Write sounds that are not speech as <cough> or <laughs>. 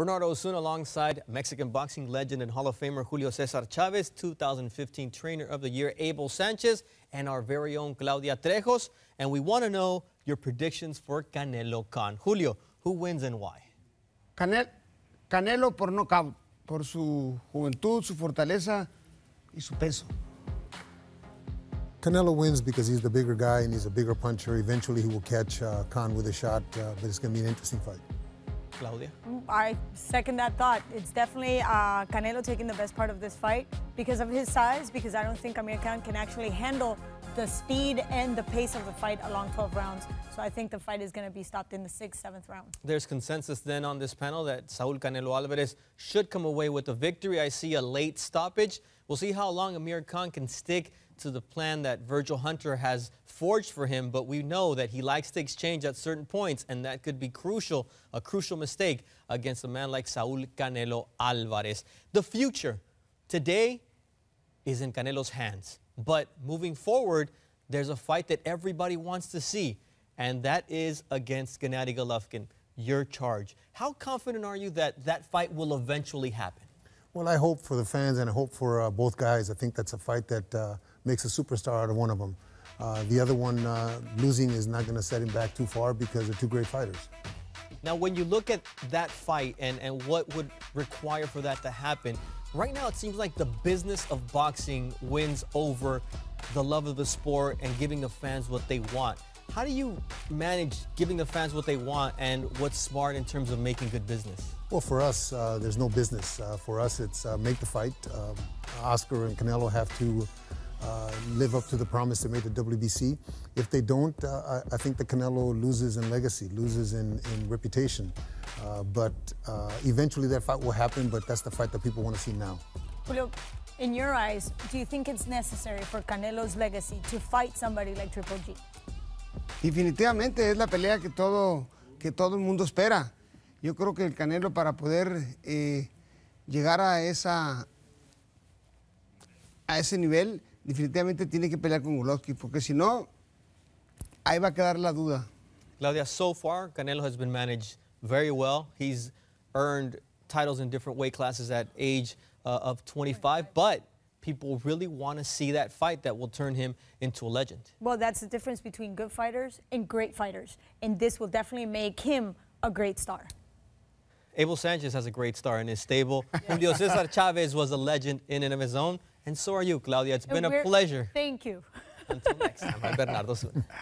Bernardo Osuna alongside Mexican boxing legend and Hall of Famer Julio Cesar Chavez, 2015 Trainer of the Year Abel Sanchez, and our very own Claudia Trejos. And we want to know your predictions for Canelo Khan. Julio, who wins and why? Canel, Canelo por nocaut, por su juventud, su fortaleza y su peso. Canelo wins because he's the bigger guy and he's a bigger puncher. Eventually, he will catch uh, Khan with a shot, uh, but it's going to be an interesting fight. Claudia? I second that thought. It's definitely uh, Canelo taking the best part of this fight because of his size, because I don't think Amir Khan can actually handle the speed and the pace of the fight along 12 rounds. So I think the fight is going to be stopped in the sixth, seventh round. There's consensus then on this panel that Saul Canelo Alvarez should come away with a victory. I see a late stoppage. We'll see how long Amir Khan can stick to the plan that Virgil Hunter has forged for him, but we know that he likes to exchange at certain points, and that could be crucial, a crucial mistake against a man like Saul Canelo Alvarez. The future today is in Canelo's hands, but moving forward, there's a fight that everybody wants to see, and that is against Gennady Golovkin, your charge. How confident are you that that fight will eventually happen? Well, I hope for the fans and I hope for uh, both guys. I think that's a fight that uh, makes a superstar out of one of them. Uh, the other one, uh, losing is not going to set him back too far because they're two great fighters. Now, when you look at that fight and, and what would require for that to happen, right now it seems like the business of boxing wins over the love of the sport and giving the fans what they want. How do you manage giving the fans what they want and what's smart in terms of making good business? Well, for us, uh, there's no business. Uh, for us, it's uh, make the fight. Um, Oscar and Canelo have to uh, live up to the promise they made to WBC. If they don't, uh, I, I, think the Canelo loses in legacy, loses in, in reputation. Uh, but eventually that fight will happen, but that's the fight that people want to see now. Julio, in your eyes, do you think it's necessary for Canelo's legacy to fight somebody like Triple G? Definitivamente es la pelea que todo, que todo el mundo espera. Yo creo que el Canelo para poder eh, llegar a, esa, a ese nivel definitivamente tiene que pelear con Golovkin, porque si no, ahí va a quedar la duda. Claudia, so far, Canelo has been managed very well. He's earned titles in different weight classes at age uh, of 25, but people really want to see that fight that will turn him into a legend. Well, that's the difference between good fighters and great fighters, and this will definitely make him a great star. Abel Sanchez has a great star in his stable. <laughs> Julio Cesar Chavez was a legend in and of his own. And so are you, Claudia. It's been a pleasure. Thank you. Until next time, I'm Bernardo Osuna. <laughs>